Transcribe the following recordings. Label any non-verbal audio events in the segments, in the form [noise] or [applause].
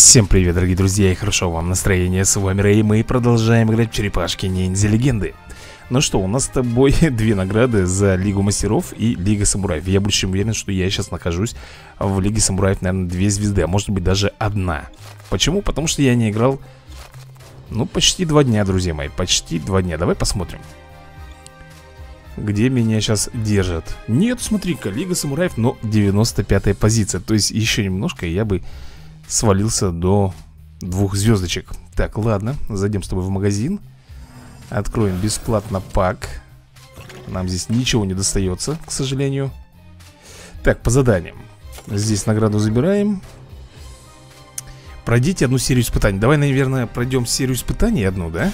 Всем привет, дорогие друзья, и хорошо вам настроение, с вами Рэй, мы продолжаем играть в черепашки ниндзя легенды Ну что, у нас с тобой [laughs] две награды за Лигу Мастеров и Лига Самураев. Я больше уверен, что я сейчас нахожусь в Лиге Самураев, наверное, две звезды, а может быть даже одна. Почему? Потому что я не играл, ну, почти два дня, друзья мои, почти два дня. Давай посмотрим. Где меня сейчас держат? Нет, смотри-ка, Лига Самураев, но 95-я позиция. То есть еще немножко, и я бы свалился до двух звездочек. Так, ладно, зайдем с тобой в магазин. Откроем бесплатно пак. Нам здесь ничего не достается, к сожалению. Так, по заданиям. Здесь награду забираем. Пройдите одну серию испытаний. Давай, наверное, пройдем серию испытаний одну, да?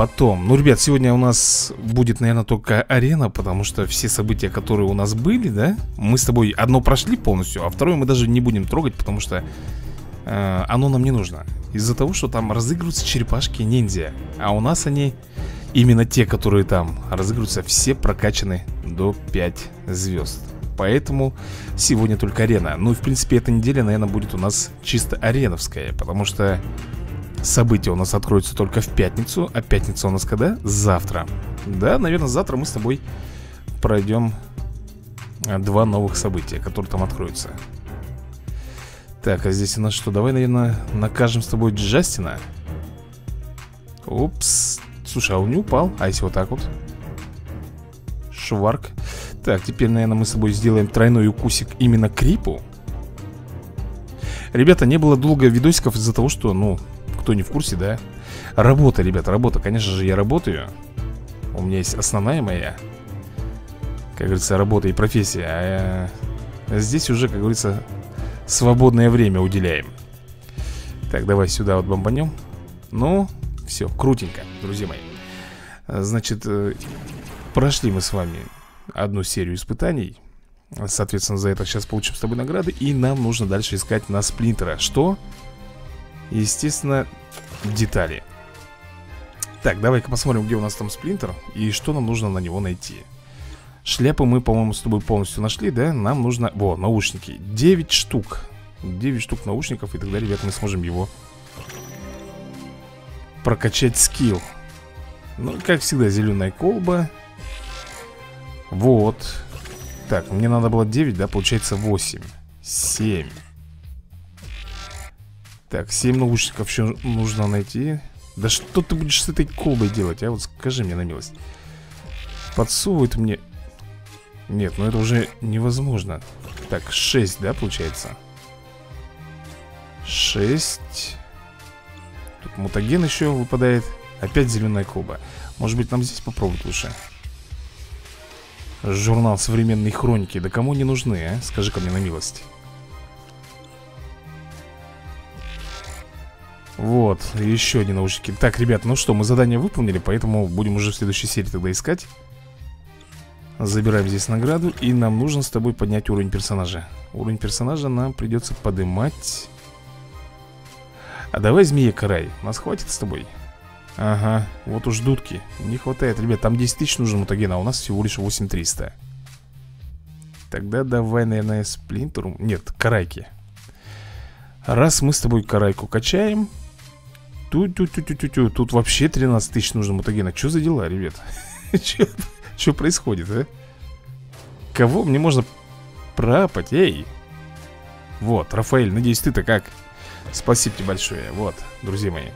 Потом, ну, ребят, сегодня у нас будет, наверное, только арена Потому что все события, которые у нас были, да Мы с тобой одно прошли полностью А второе мы даже не будем трогать, потому что э, Оно нам не нужно. Из-за того, что там разыгрываются черепашки ниндзя А у нас они, именно те, которые там разыгрываются Все прокачаны до 5 звезд. Поэтому сегодня только арена. Ну и, в принципе, эта неделя, наверное, будет у нас чисто ареновская Потому что События у нас откроются только в пятницу А пятница у нас когда? Завтра Да, наверное, завтра мы с тобой пройдем а, Два новых события, которые там откроются Так, а здесь у нас что? Давай, наверное, накажем с тобой Джастина Упс Слушай, а он не упал? А если вот так вот? Шварк Так, теперь, наверное, мы с тобой сделаем тройной укусик именно Крипу Ребята, не было долго видосиков из-за того, что, ну, кто не в курсе, да? Работа, ребята, работа, конечно же, я работаю. У меня есть основная моя Как говорится, работа и профессия. А здесь уже, как говорится, свободное время уделяем. Так, давай сюда вот бомбанем. Ну, все, крутенько, друзья мои. Значит, э, прошли мы с вами одну серию испытаний. Соответственно, за это сейчас получим с тобой награды. И нам нужно дальше искать на сплинтера. Что? Естественно, детали. Так, давай-ка посмотрим, где у нас там сплинтер И что нам нужно на него найти. Шляпу мы, по-моему, с тобой полностью нашли, да? Нам нужно... Во, наушники. 9 штук. 9 штук наушников И тогда, ребят, мы сможем его Прокачать скилл. Ну, как всегда, зеленая колба. Вот. Так, мне надо было 9, да? Получается 8 7 так, 7 наушников еще нужно найти. Да что ты будешь с этой колбой делать, а? Вот скажи мне на милость. Подсовывают мне. Нет, ну это уже невозможно. Так, 6, да, получается? 6 Тут мутаген еще выпадает. Опять зеленая колба. Может быть нам здесь попробовать лучше? Журнал современной хроники. Да кому не нужны, а? Скажи ко мне на милость Вот, еще одни наушники. Так, ребят, ну что, мы задание выполнили Поэтому будем уже в следующей серии тогда искать. Забираем здесь награду И нам нужно с тобой поднять уровень персонажа. Уровень персонажа нам придется поднимать. А давай змея карай. Нас хватит с тобой? Ага, вот уж дудки. Не хватает, ребят, там 10 тысяч нужно мутагена А у нас всего лишь 8300 Тогда давай, наверное, сплинтеру Нет, карайки. Раз мы с тобой карайку качаем Тут, вообще 13 тысяч нужно мутагена Что за дела, ребят? [laughs] Что происходит, а? Кого мне можно пропать? Эй! Вот, Рафаэль, надеюсь, ты-то как? Спасибо тебе большое Вот, друзья мои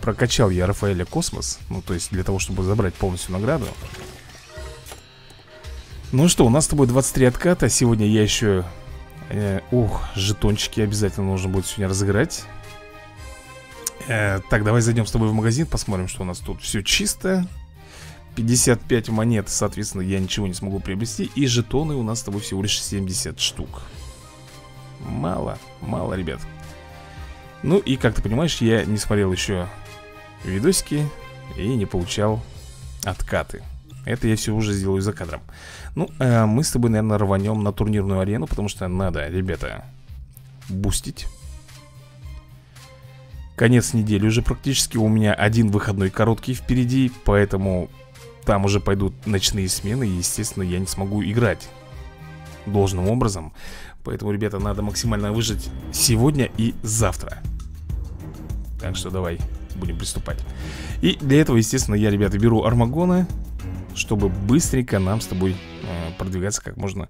Прокачал я Рафаэля Космос Ну, то есть для того, чтобы забрать полностью награду Ну что, у нас с тобой 23 отката Сегодня я еще... Э, ух, жетончики обязательно нужно будет сегодня разыграть Э, так, давай зайдем с тобой в магазин, посмотрим, что у нас тут. Все чисто. 55 монет, соответственно, я ничего не смогу приобрести. И жетоны у нас с тобой всего лишь 70 штук. Мало, мало, ребят. Ну и, как ты понимаешь, я не смотрел еще видосики И не получал откаты. Это я все уже сделаю за кадром. Ну, а мы с тобой, наверное, рванем на турнирную арену Потому что надо, ребята, бустить Конец недели. Уже практически У меня один выходной короткий впереди Поэтому там уже пойдут ночные смены И, естественно, я не смогу играть Должным образом. Поэтому, ребята, надо максимально выжить сегодня и завтра. Так что давай, будем приступать. И для этого, естественно, я, ребята, беру Армагона Чтобы быстренько нам с тобой э, продвигаться как можно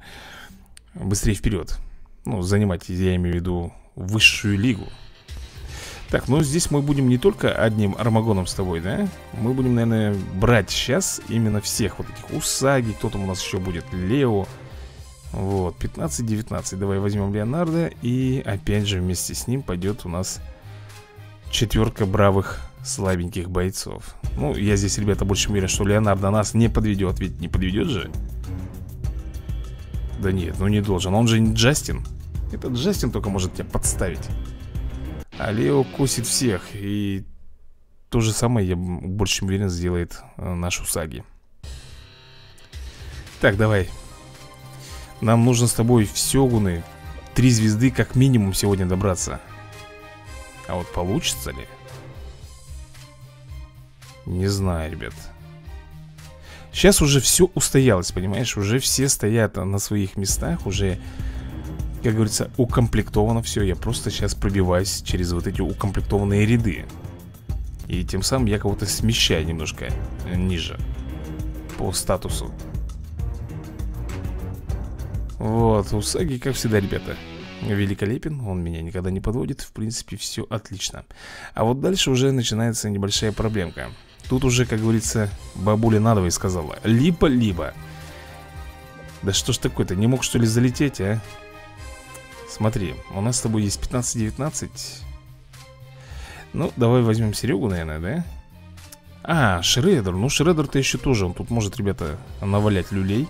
быстрее вперед. Ну, занимать, я имею в виду, высшую лигу так, ну здесь мы будем не только одним армагоном с тобой, да? Мы будем, наверное, брать сейчас именно всех вот этих Усаги Кто там у нас еще будет? Лео Вот, 15-19 Давай возьмем Леонардо И опять же вместе с ним пойдет у нас Четверка бравых слабеньких бойцов Ну, я здесь, ребята, больше уверен, что Леонардо нас не подведет Ведь не подведет же? Да нет, ну не должен Он же не Джастин Этот Джастин только может тебя подставить а Лео косит всех И то же самое, я больше чем уверен, сделает э, наш Усаги Так, давай Нам нужно с тобой в Сёгуны Три звезды как минимум сегодня добраться А вот получится ли? Не знаю, ребят Сейчас уже все устоялось, понимаешь? Уже все стоят на своих местах Уже как говорится, укомплектовано все Я просто сейчас пробиваюсь через вот эти укомплектованные ряды. И тем самым я кого-то смещаю немножко ниже По статусу. Вот, Усаги, как всегда, ребята Великолепен, он меня никогда не подводит В принципе, все отлично. А вот дальше уже начинается небольшая проблемка. Тут уже, как говорится, бабуля надовой сказала Либо-либо Да что ж такое-то, не мог что ли залететь, а? Смотри, у нас с тобой есть 15-19 Ну, давай возьмем Серегу, наверное, да? А, Шредер, ну Шредер-то еще тоже Он тут может, ребята, навалять люлей.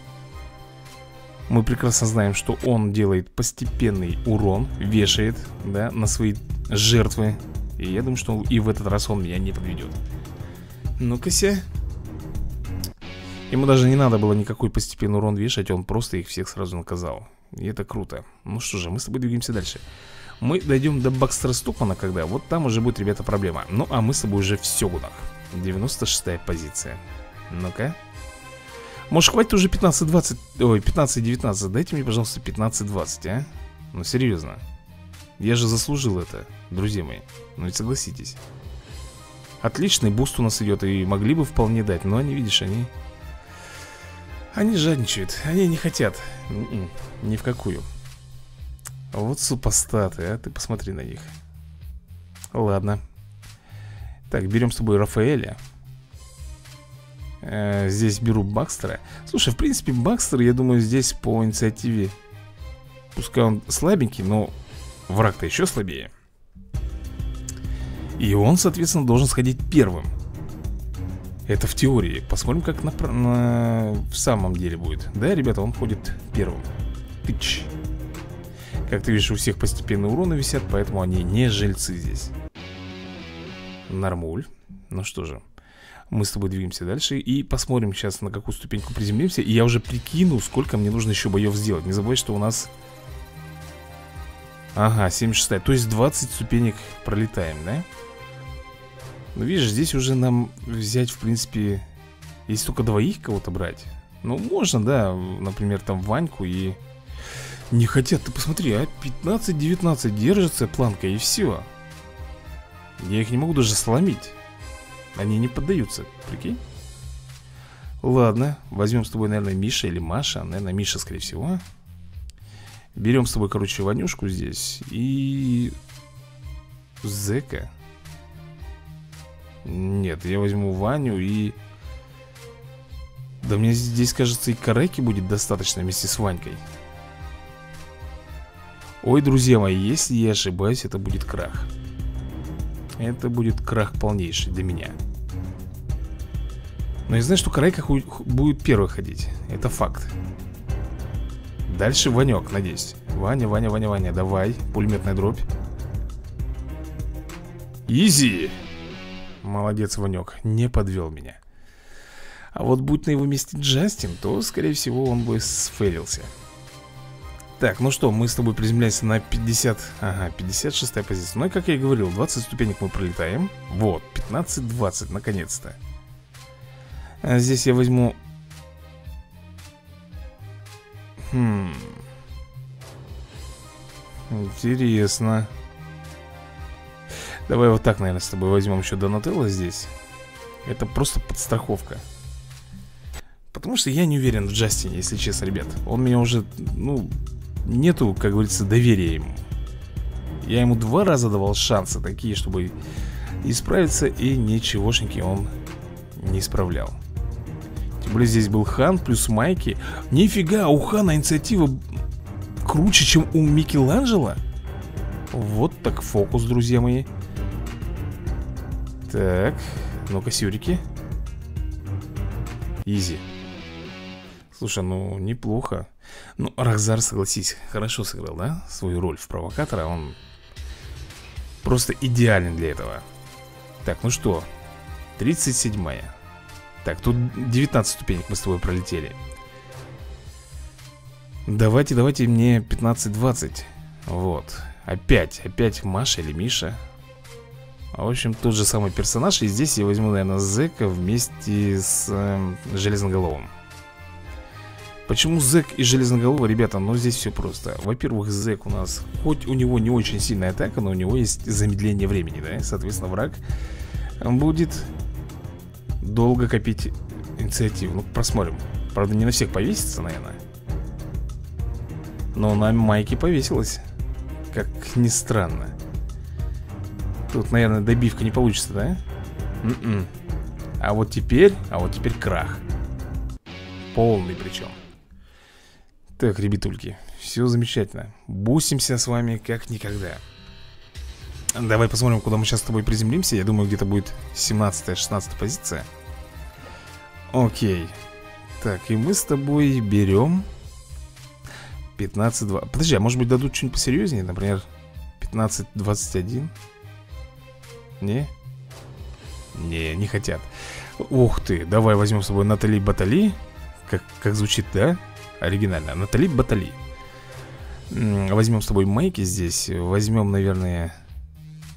Мы прекрасно знаем, что он делает постепенный урон Вешает, да, на свои жертвы. И я думаю, что и в этот раз он меня не подведет Ну-ка, Ему даже не надо было никакой постепенный урон вешать Он просто их всех сразу наказал и это круто. Ну что же, мы с тобой двигаемся дальше. Мы дойдем до Бакстера Стокмана когда Вот там уже будет, ребята, проблема. Ну, а мы с тобой уже в Сёгунах 96-я позиция. Ну-ка. Может, хватит уже 15-20 Ой, 15-19 Дайте мне, пожалуйста, 15-20, а? Ну, серьезно Я же заслужил это, друзья мои. Ну, ведь согласитесь. Отличный буст у нас идет И могли бы вполне дать Но они, видишь, они они жадничают, они не хотят. М-м, Ни в какую. Вот супостаты, а ты посмотри на них. Ладно. Так, берем с тобой Рафаэля. Э, Здесь беру Бакстера. Слушай, в принципе, Бакстер, я думаю, здесь по инициативе. Пускай он слабенький, но враг-то еще слабее. И он, соответственно, должен сходить первым это в теории. Посмотрим, как на, на... в самом деле будет. Да, ребята, он ходит первым. Тыч. Как ты видишь, у всех постепенно уроны висят Поэтому они не жильцы здесь. Нормуль. Ну что же мы с тобой двигаемся дальше и посмотрим сейчас, на какую ступеньку приземлимся. И я уже прикину, сколько мне нужно еще боев сделать. Не забывай, что у нас... Ага, 76 То есть 20 ступенек пролетаем, да? Ну, видишь, здесь уже нам взять, в принципе Если только двоих кого-то брать Ну, можно, да, например, там Ваньку и... Не хотят, ты посмотри, а 15-19 держится планка и все Я их не могу даже сломить. Они не поддаются, прикинь. Ладно, возьмем с тобой, наверное, Миша или Маша. Наверное, Миша, скорее всего. Берем с тобой, короче, Ванюшку здесь И... Зека нет, я возьму Ваню и... Да мне здесь, кажется, и Кареки будет достаточно вместе с Ванькой. Ой, друзья мои, если я ошибаюсь, это будет крах. Это будет крах полнейший для меня. Но я знаю, что Карайка будет первый ходить. Это факт. Дальше Ванек, надеюсь. Ваня, Ваня, Ваня, Ваня, давай Пулеметная дробь. Изи Молодец, Ванек, не подвел меня. А вот будь на его месте Джастин, то, скорее всего, он бы сфейлился. Так, ну что, мы с тобой приземляемся на 50 Ага, 56 позиция. Ну и, как я и говорил, 20 ступенек мы пролетаем. Вот, 15-20, наконец-то. А Здесь я возьму Хм Интересно Давай вот так, наверное, с тобой возьмем еще Донателло здесь. Это просто подстраховка. Потому что я не уверен в Джастине, если честно, ребят. Он меня уже, ну, нету, как говорится, доверия ему. Я ему два раза давал шансы такие, чтобы исправиться И ничегошеньки он не исправлял. Тем более здесь был Хан плюс Майки. Нифига, у Хана инициатива круче, чем у Микеланджело? Вот так фокус, друзья мои Так, ну-ка, сюрики. Изи. Слушай, ну, неплохо. Ну, Рахзар, согласись, хорошо сыграл, да? Свою роль в провокатора Он просто идеален для этого. Так, ну что 37-я Так, тут 19 ступенек мы с тобой пролетели. Давайте, давайте мне 15-20 Вот. Опять, опять Маша или Миша В общем, тот же самый персонаж И здесь я возьму, наверное, Зека вместе с э, Железноголовым Почему Зек и Железноголовый, ребята? Ну, здесь все просто Во-первых, Зек у нас, хоть у него не очень сильная атака Но у него есть замедление времени, да? Соответственно, враг будет долго копить инициативу Ну, посмотрим Правда, не на всех повесится, наверное Но на майке повесилась Как ни странно Тут, наверное, добивка не получится, да? М м-м. -м. А вот теперь, а вот теперь крах Полный причем так, ребятульки, все замечательно Бусимся с вами как никогда Давай посмотрим, куда мы сейчас с тобой приземлимся Я думаю, где-то будет 17-16 позиция Окей Так, и мы с тобой берем 15-2 Подожди, а может быть дадут что-нибудь посерьезнее? Например, 15-21 Не? Не, не хотят. Ух ты, давай возьмем с собой Натали Батали. Как, как звучит, да? оригинальная Натали Батали. Возьмем с тобой Майки здесь. Возьмем, наверное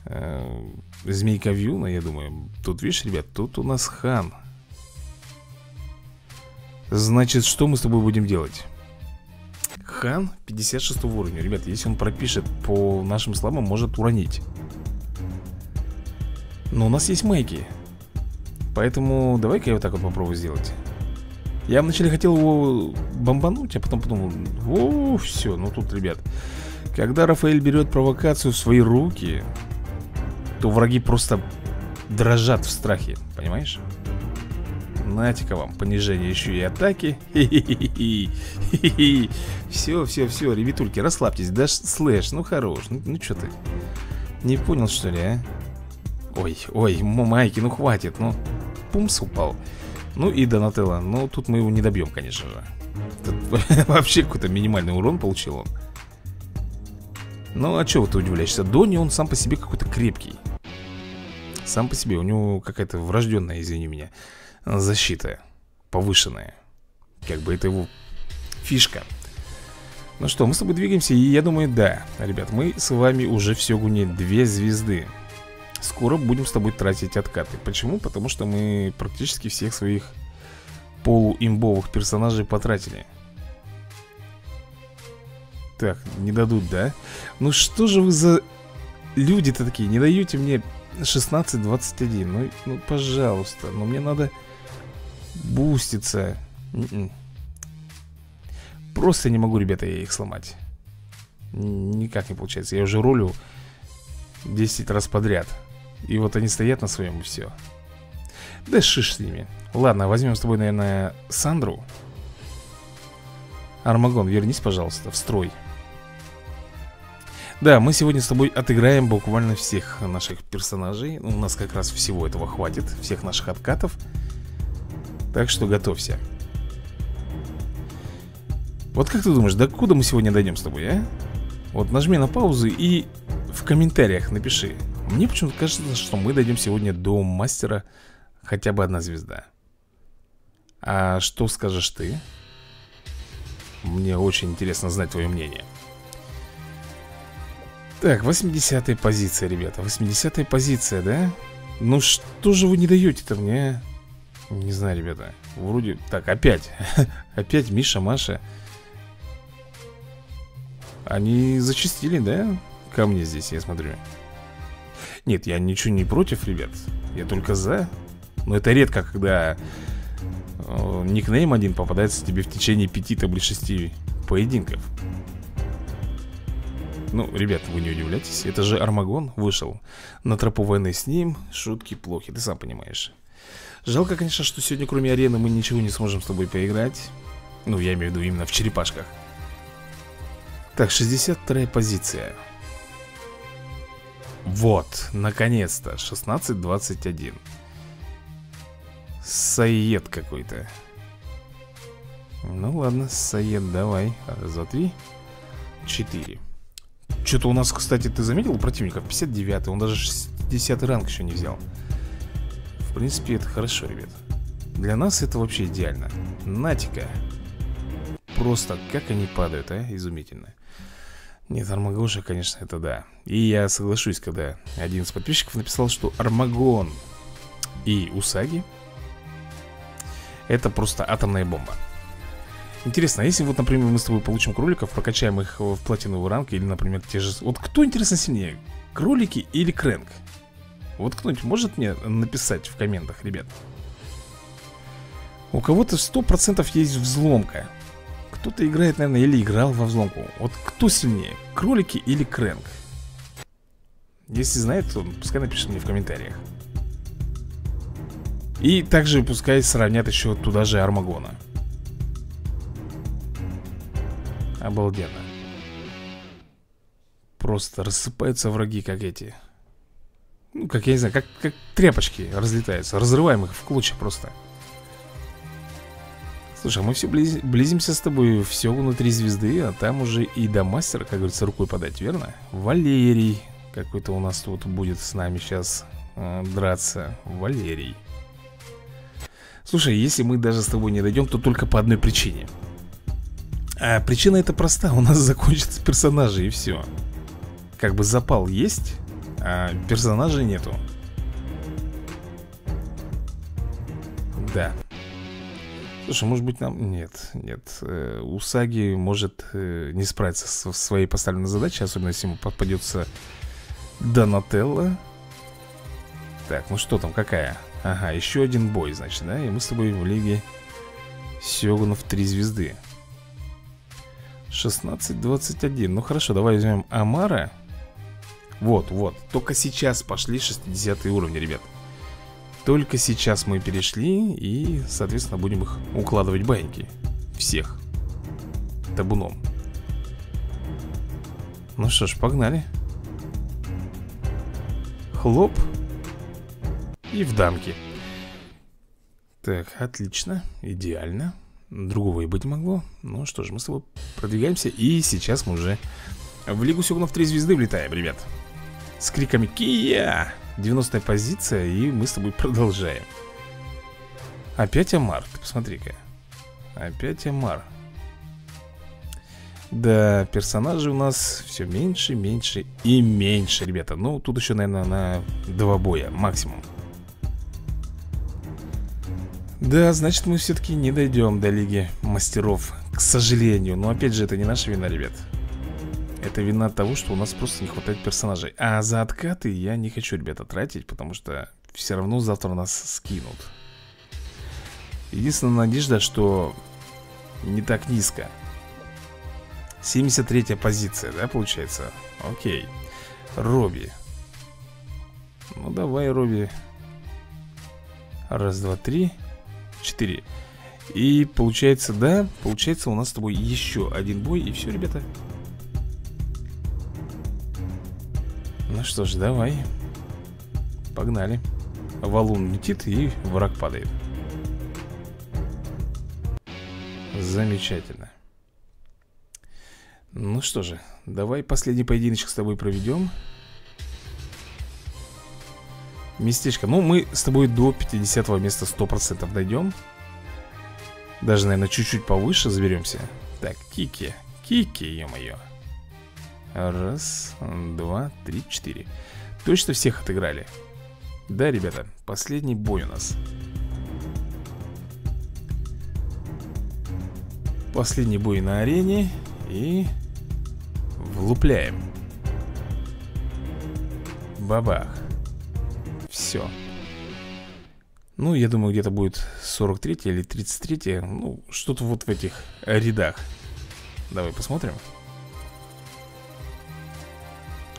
э, Змейка Вьюна, я думаю. Тут, видишь, ребят, тут у нас Хан. Значит, что мы с тобой будем делать? Хан 56 уровня. Ребят, если он пропишет по нашим словам Может уронить Но у нас есть майки Поэтому давай-ка я вот так вот попробую сделать. Я вначале хотел его бомбануть, а потом подумал, о, все, ну тут, ребят Когда Рафаэль берет провокацию в свои руки То враги просто дрожат в страхе, понимаешь? Нате-ка вам, понижение еще и атаки. Все, все, все, ребятульки, расслабьтесь. Да слэш, ну хорош, ну, ну что ты? Не понял что ли, а? Ой, ой, майки, ну хватит, ну Пумс упал. Ну и Донателло, но тут мы его не добьем, конечно же. Тут [laughs] вообще какой-то минимальный урон получил он. Ну а чего ты удивляешься? Дони он сам по себе какой-то крепкий. Сам по себе, у него какая-то врожденная, извини меня Защита Повышенная. Как бы это его фишка. Ну что, мы с тобой двигаемся И я думаю, да, ребят, мы с вами уже в Сёгуне две звезды скоро будем с тобой тратить откаты Почему? Потому что мы практически всех своих полуимбовых персонажей потратили Так, не дадут, да? Ну что же вы за люди-то такие? Не даете мне 16-21 ну, ну, пожалуйста Ну, мне надо буститься Н м-м. -н. Просто не могу, ребята, я их сломать Никак не получается Я уже ролю 10 раз подряд и вот они стоят на своем и все Да шиш с ними. Ладно, возьмем с тобой, наверное, Сандру. Армагон, вернись, пожалуйста, в строй. Да, мы сегодня с тобой отыграем буквально всех наших персонажей. У нас как раз всего этого хватит Всех наших откатов. Так что готовься. Вот как ты думаешь, до куда мы сегодня дойдем с тобой, а? Вот нажми на паузу и в комментариях напиши мне почему-то кажется, что мы дойдем сегодня до мастера хотя бы одна звезда. А что скажешь ты? Мне очень интересно знать твое мнение. Так, 80-я позиция, ребята 80-я позиция, да? Ну что же вы не даете-то мне? Не знаю, ребята Вроде... Так, опять [laughs] Опять Миша, Маша Они зачистили, да? Ко мне здесь, я смотрю Нет, я ничего не против, ребят. Я только за. Но это редко, когда э, Никнейм один попадается тебе в течение пяти, там, или шести поединков. Ну, ребят, вы не удивляйтесь, это же Армагон вышел На тропу войны с ним, шутки плохи, ты сам понимаешь. Жалко, конечно, что сегодня кроме арены мы ничего не сможем с тобой поиграть. Ну, я имею в виду именно в черепашках. Так, 62 позиция Вот, наконец-то, 16-21 Саед какой-то. Ну ладно, Саед, давай. Раз, два, три Четыре. Что-то у нас, кстати, ты заметил у противников 59 Он даже 60 ранг еще не взял. В принципе, это хорошо, ребят. Для нас это вообще идеально. Натика. Просто как они падают, а? Изумительно Нет, Армагоша, конечно, это да И я соглашусь, когда один из подписчиков написал, что Армагон и Усаги Это просто атомная бомба Интересно, а если вот, например, мы с тобой получим кроликов, прокачаем их в платиновый ранг Или, например, те же... Вот кто, интересно, сильнее? Кролики или Крэнк? Вот кто-нибудь может мне написать в комментах, ребят? У кого-то 100% есть взломка Кто-то играет, наверное, или играл во взломку. Вот кто сильнее? Кролики или Крэнк? Если знает, то пускай напишет мне в комментариях. И также пускай сравнят еще туда же Армагона. Обалденно. Просто рассыпаются враги, как эти. Ну, как я не знаю, как, как тряпочки разлетаются Разрываем их в клочья просто Слушай, а мы все близ... близимся с тобой Все внутри звезды А там уже и до мастера, как говорится, рукой подать, верно? Валерий Какой-то у нас тут будет с нами сейчас э, Драться. Валерий. Слушай, если мы даже с тобой не дойдем То только по одной причине. А причина это проста, у нас [laughs] закончатся персонажи и все Как бы запал есть, а персонажей нету. Да Слушай, может быть нам... Нет, нет э, Усаги может э, не справиться со своей поставленной задачей Особенно если ему попадется Донателло Так, ну что там, какая? Ага, еще один бой, значит, да? И мы с тобой в лиге Сёгунов три звезды 16-21 Ну хорошо, давай возьмем Амара Вот, вот Только сейчас пошли 60 уровни, ребят Только сейчас мы перешли И, соответственно, будем их укладывать баиньки Всех. Табуном. Ну что ж, погнали. Хлоп. И в дамки. Так, отлично, идеально. Другого и быть могло. Ну что ж, мы с тобой продвигаемся И сейчас мы уже в Лигу Сёгунов 3 звезды влетаем, ребят. С криками «Кия!» 90 позиция И мы с тобой продолжаем. Опять Амар, ты посмотри-ка. Опять Амар. Да, персонажи у нас все меньше, меньше и меньше, ребята. Ну, тут еще, наверное, на два боя максимум. Да, значит мы все-таки не дойдем до Лиги Мастеров К сожалению. Но опять же это не наша вина, ребят Это вина того, что у нас просто не хватает персонажей. А за откаты я не хочу, ребята, тратить Потому что все равно завтра нас скинут. Единственная надежда, что не так низко. 73 позиция, да, получается? Окей. Робби. Ну давай, Робби. Раз, два, три 4 И получается, да, получается у нас с тобой еще один бой И все, ребята Ну что ж, давай Погнали Валун летит и враг падает Замечательно Ну что же, давай последний поединочек с тобой проведем Местечко. Ну, мы с тобой до 50 места 100% дойдем. Даже, наверное, чуть-чуть повыше заберемся. Так, кики. Кики, ё-моё. Раз, два, три, четыре. Точно всех отыграли? Да, ребята, последний бой у нас. Последний бой на арене. И Влупляем Бабах Все Ну, я думаю, где-то будет 43 или 33 Ну, что-то вот в этих рядах Давай посмотрим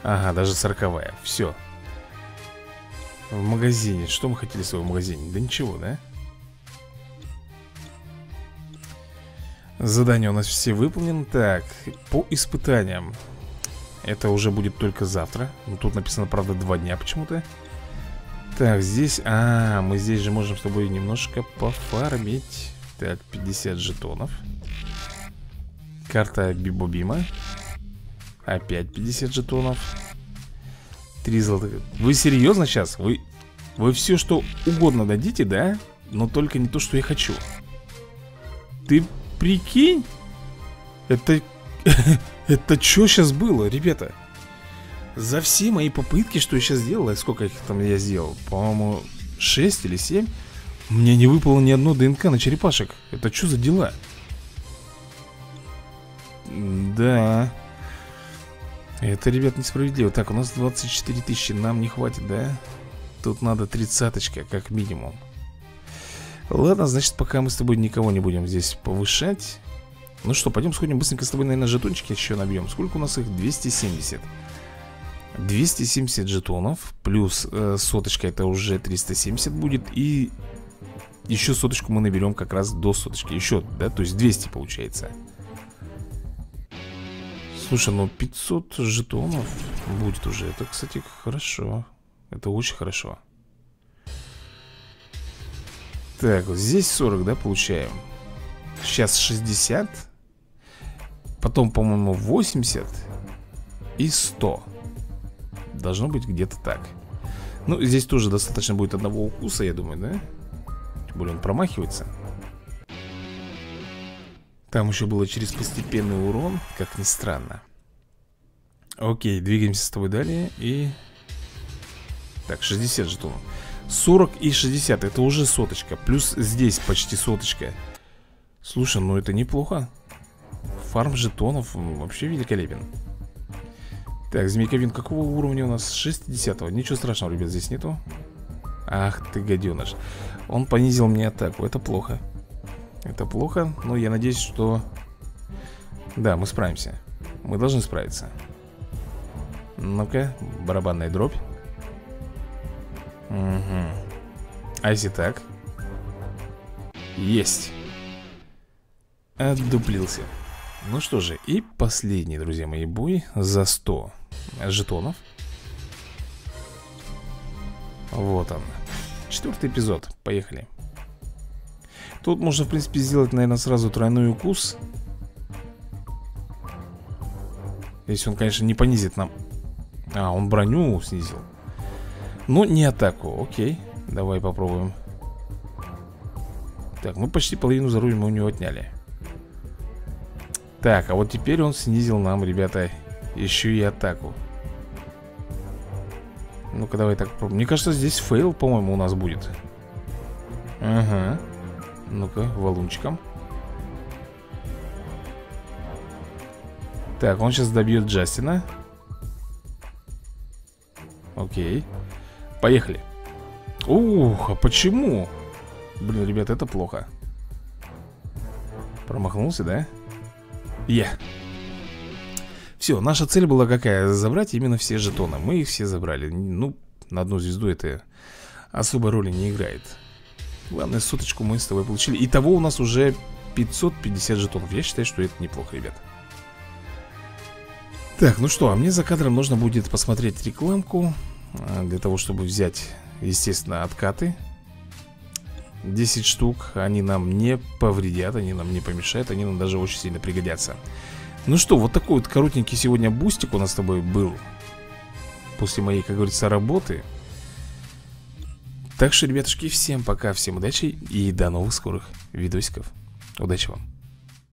Ага, даже сороковая. Все В магазине. Что мы хотели в своем магазине? Да ничего, да? Задание у нас все выполнены. Так, по испытаниям. Это уже будет только завтра. Ну, Тут написано, правда, два дня почему-то. Так, здесь... А, мы здесь же можем с тобой немножко пофармить. Так, 50 жетонов. Карта Бибобима Опять 50 жетонов Три золотых Вы серьезно сейчас? Вы, вы все, что угодно дадите, да? Но только не то, что я хочу Ты прикинь? Это... [laughs] Это что сейчас было, ребята? За все мои попытки, что я сейчас сделал Сколько их там я сделал? По-моему, 6 или 7 Мне не выпало ни одно ДНК на черепашек Это что за дела? Да это, ребят, несправедливо. Так, у нас 24 тысячи, нам не хватит, да? Тут надо тридцаточка, как минимум. Ладно, значит, пока мы с тобой никого не будем здесь повышать. Ну что, пойдем сходим быстренько с тобой, наверное, жетончики еще набьем. Сколько у нас их? 270 270 жетонов Плюс э, соточка, это уже 370 будет И еще соточку мы наберем как раз до соточки. Еще, да, то есть 200 получается Слушай, ну 500 жетонов будет уже. Это, кстати, хорошо. Это очень хорошо. Так, вот здесь 40, да, получаем? Сейчас 60 Потом, по-моему, 80 И 100 Должно быть где-то так. Ну, здесь тоже достаточно будет одного укуса, я думаю, да? Тем более промахивается там еще было через постепенный урон, как ни странно. Окей, двигаемся с тобой далее И... Так, 60 жетонов 40 и 60, это уже соточка Плюс здесь почти соточка. Слушай, ну это неплохо. Фарм жетонов вообще великолепен. Так, змейковин какого уровня у нас? 60 -го. Ничего страшного, ребят, здесь нету. Ах ты гаденыш Он понизил мне атаку, это плохо это плохо, но я надеюсь, что... Да, мы справимся. Мы должны справиться. Ну-ка, барабанная дробь. Угу А если так? Есть. Отдуплился. Ну что же, и последний, друзья мои, бой За 100 жетонов. Вот он. Четвертый эпизод, поехали Тут можно, в принципе, сделать, наверное, сразу тройной укус. Если он, конечно, не понизит нам. А, он броню снизил. Ну, не атаку, окей. Давай попробуем. Так, мы почти половину здоровья мы у него отняли. Так, а вот теперь он снизил нам, ребята, еще и атаку. Ну-ка, давай так попробуем. Мне кажется, здесь фейл, по-моему, у нас будет. Ага ну-ка, валунчиком Так, он сейчас добьет Джастина Окей Поехали Ух, а почему? Блин, ребят, это плохо Промахнулся, да? Я yeah. Все, наша цель была какая? Забрать именно все жетоны Мы их все забрали Ну, на одну звезду это особой роли не играет Главное, суточку мы с тобой получили. Итого у нас уже 550 жетонов. Я считаю, что это неплохо, ребят. Так, ну что, а мне за кадром нужно будет посмотреть рекламку а, Для того, чтобы взять, естественно, откаты. 10 штук. Они нам не повредят, они нам не помешают Они нам даже очень сильно пригодятся. Ну что, вот такой вот коротенький сегодня бустик у нас с тобой был После моей, как говорится, работы так что, ребятушки, всем пока, всем удачи и до новых скорых видосиков. Удачи вам!